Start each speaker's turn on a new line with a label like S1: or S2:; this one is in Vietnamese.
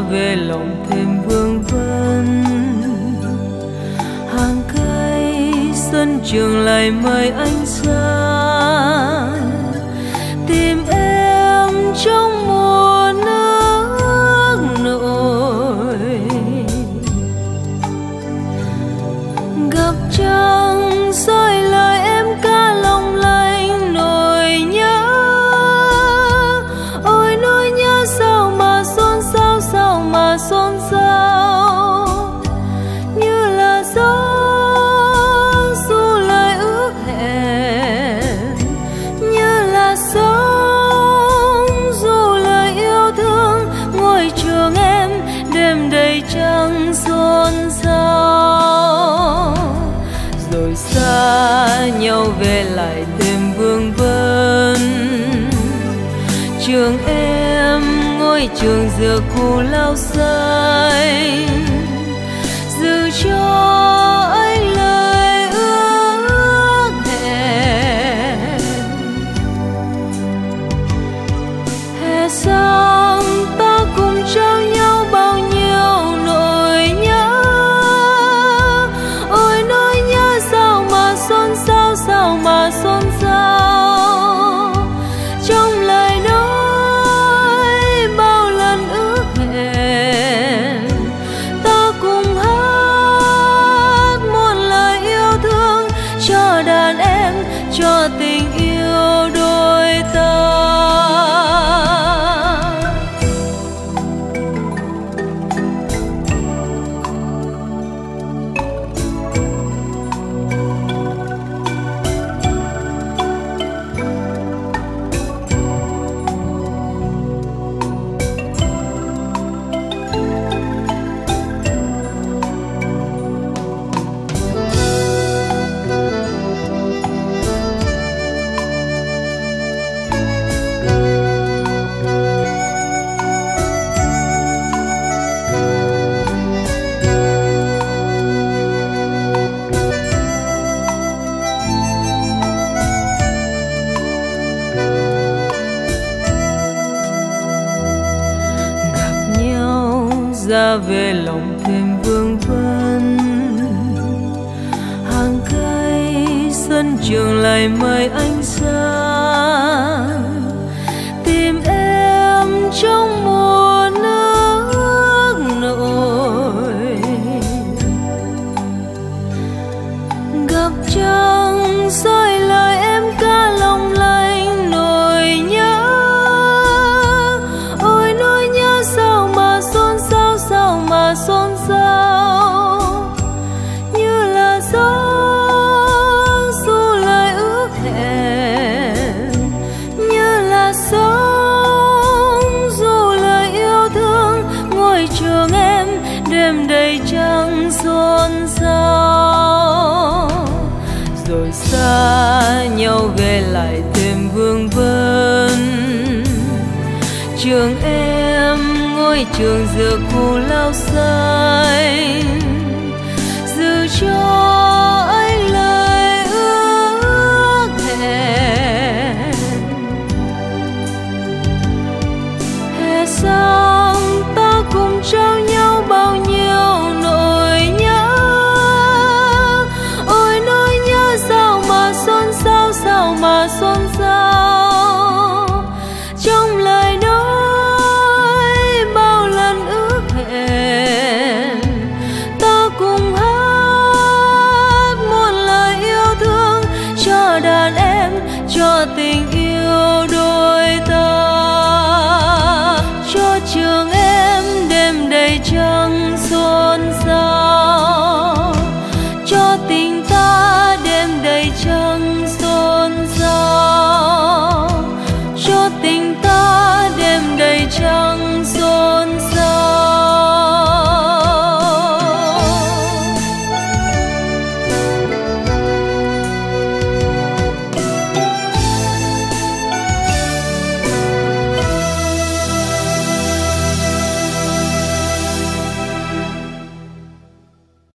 S1: về lòng thêm vương vấn. Hàng cây sân trường lại mời anh sang xôn xao. Rồi xa nhau về lại thêm vương vấn. Trường em ngôi trường giờ cũ lao xanh. Giữ cho ra về lòng thêm vương vấn. Hàng cây sân trường lại mời anh ra tìm em trong lại thêm vương vấn. Trường em ngôi trường giữa cù lao xanh giữ cho tình yêu